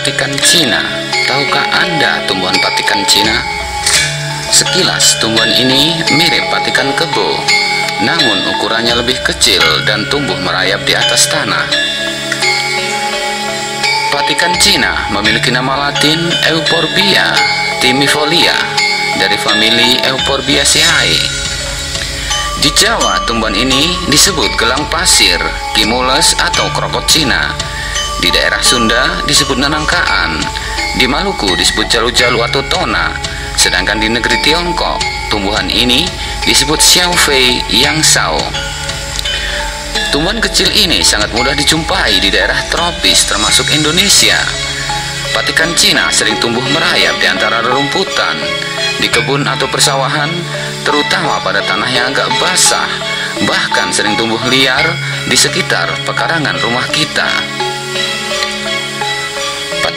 Patikan Cina. Tahukah Anda tumbuhan patikan Cina? Sekilas tumbuhan ini mirip patikan kebo, namun ukurannya lebih kecil dan tumbuh merayap di atas tanah. Patikan Cina memiliki nama latin Euporbia timifolia dari famili Euporbiaceae. Di Jawa, tumbuhan ini disebut gelang pasir, kimules atau krokot Cina. Di daerah Sunda disebut nanangkaan, di Maluku disebut jalu-jalu atau tona, sedangkan di negeri Tiongkok, tumbuhan ini disebut xiaofei yang sao. Tumbuhan kecil ini sangat mudah dijumpai di daerah tropis termasuk Indonesia. Patikan Cina sering tumbuh merayap di antara rerumputan, di kebun atau persawahan, terutama pada tanah yang agak basah, bahkan sering tumbuh liar di sekitar pekarangan rumah kita.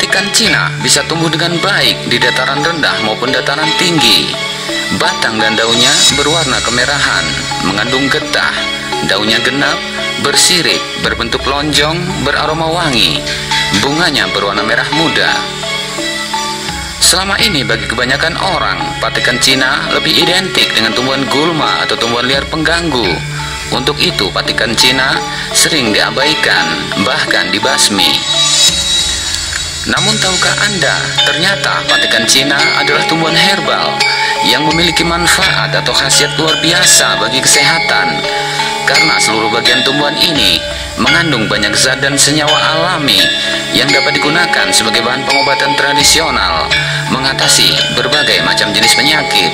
Patikan Cina bisa tumbuh dengan baik di dataran rendah maupun dataran tinggi. Batang dan daunnya berwarna kemerahan, mengandung getah, daunnya genap, bersirip, berbentuk lonjong, beraroma wangi. Bunganya berwarna merah muda. Selama ini bagi kebanyakan orang, patikan Cina lebih identik dengan tumbuhan gulma atau tumbuhan liar pengganggu. Untuk itu, patikan Cina sering diabaikan, bahkan dibasmi. Namun tahukah Anda, ternyata patikan Cina adalah tumbuhan herbal yang memiliki manfaat atau khasiat luar biasa bagi kesehatan karena seluruh bagian tumbuhan ini mengandung banyak zat dan senyawa alami yang dapat digunakan sebagai bahan pengobatan tradisional mengatasi berbagai macam jenis penyakit.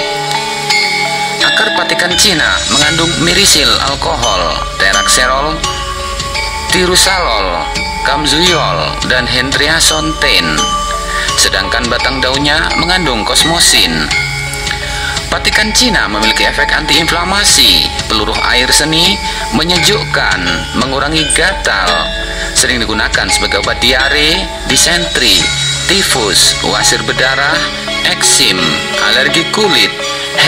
Akar patikan Cina mengandung mirisil alkohol, terakserol, tirusalol, kamzuyol, dan hendriasonten. Sedangkan batang daunnya mengandung kosmosin. Patikan Cina memiliki efek antiinflamasi, peluruh air seni, menyejukkan, mengurangi gatal, sering digunakan sebagai obat diare, disentri, tifus, wasir berdarah, eksim, alergi kulit,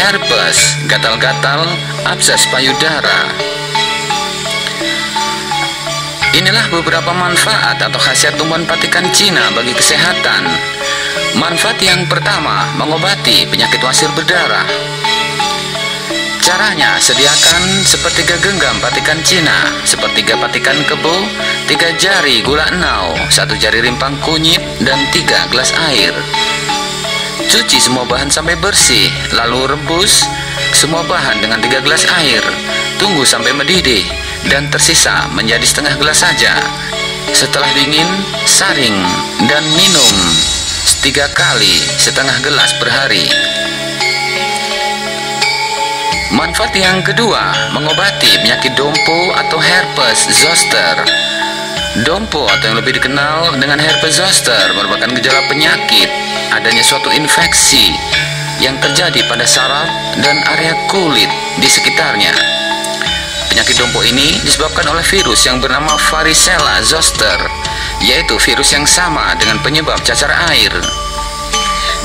herpes, gatal-gatal, abses payudara. Inilah beberapa manfaat atau khasiat tumbuhan patikan Cina bagi kesehatan. Manfaat yang pertama, mengobati penyakit wasir berdarah. Caranya, sediakan sepertiga genggam patikan Cina, sepertiga patikan kebo, tiga jari gula enau, satu jari rimpang kunyit, dan tiga gelas air. Cuci semua bahan sampai bersih, lalu rebus semua bahan dengan tiga gelas air. Tunggu sampai mendidih dan tersisa menjadi setengah gelas saja. Setelah dingin, saring dan minum tiga kali setengah gelas per hari. Manfaat yang kedua, mengobati penyakit dompo atau herpes zoster. Dompo atau yang lebih dikenal dengan herpes zoster merupakan gejala penyakit adanya suatu infeksi yang terjadi pada saraf dan area kulit di sekitarnya. Penyakit dompo ini disebabkan oleh virus yang bernama varicella zoster, yaitu virus yang sama dengan penyebab cacar air.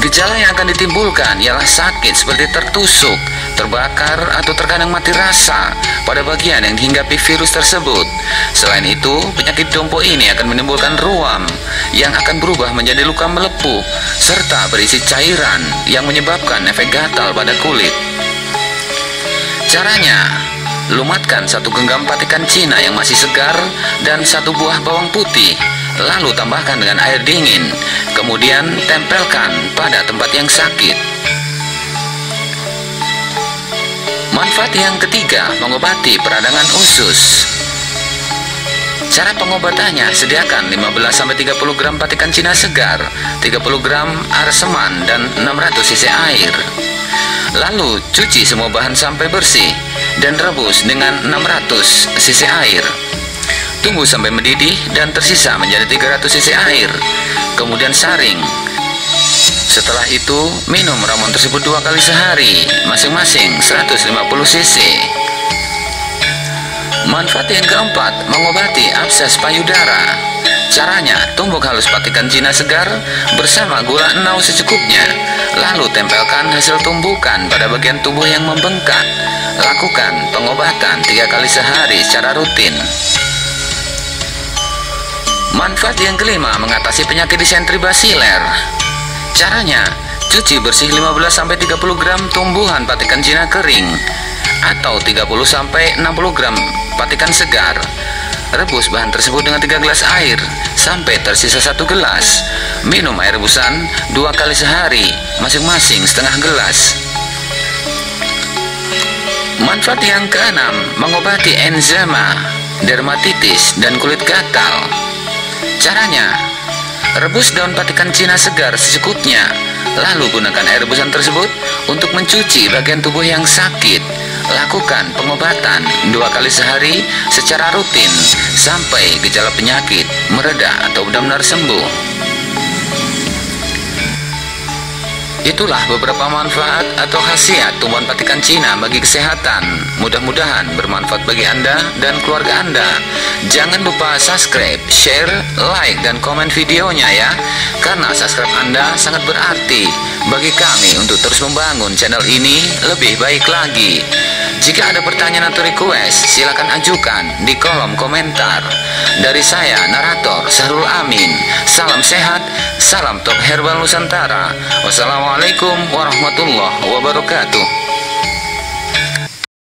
Gejala yang akan ditimbulkan ialah sakit seperti tertusuk, terbakar, atau terkadang mati rasa pada bagian yang dihinggapi virus tersebut. Selain itu, penyakit dompo ini akan menimbulkan ruam yang akan berubah menjadi luka melepuh serta berisi cairan yang menyebabkan efek gatal pada kulit. Caranya, lumatkan satu genggam patikan Cina yang masih segar dan satu buah bawang putih lalu tambahkan dengan air dingin, kemudian tempelkan pada tempat yang sakit. Manfaat yang ketiga, mengobati peradangan usus. Cara pengobatannya, sediakan 15-30 gram patikan Cina segar, 30 gram arseman, dan 600 cc air. Lalu, cuci semua bahan sampai bersih, dan rebus dengan 600 cc air. Tunggu sampai mendidih dan tersisa menjadi 300 cc air. Kemudian saring. Setelah itu, minum ramuan tersebut dua kali sehari, masing-masing 150 cc. Manfaat yang keempat, mengobati abses payudara. Caranya, tumbuk halus patikan Cina segar bersama gula enau secukupnya. Lalu tempelkan hasil tumbukan pada bagian tubuh yang membengkak. Lakukan pengobatan tiga kali sehari secara rutin. Manfaat yang kelima mengatasi penyakit disentri basiler. Caranya, cuci bersih 15-30 gram tumbuhan patikan Cina kering atau 30-60 gram patikan segar. Rebus bahan tersebut dengan 3 gelas air sampai tersisa satu gelas. Minum air rebusan dua kali sehari, masing-masing setengah gelas. Manfaat yang keenam, mengobati enzima, dermatitis, dan kulit gatal. Caranya, rebus daun patikan Cina segar secukupnya, lalu gunakan air rebusan tersebut untuk mencuci bagian tubuh yang sakit. Lakukan pengobatan dua kali sehari secara rutin sampai gejala penyakit mereda atau benar-benar sembuh. Itulah beberapa manfaat atau khasiat tumbuhan patikan Cina bagi kesehatan. Mudah-mudahan bermanfaat bagi Anda dan keluarga Anda. Jangan lupa subscribe, share, like, dan komen videonya ya. Karena subscribe Anda sangat berarti bagi kami untuk terus membangun channel ini lebih baik lagi. Jika ada pertanyaan atau request, silakan ajukan di kolom komentar. Dari saya, narator Sahrul Amin. Salam sehat, salam top herbal Nusantara. Wassalamualaikum warahmatullahi wabarakatuh.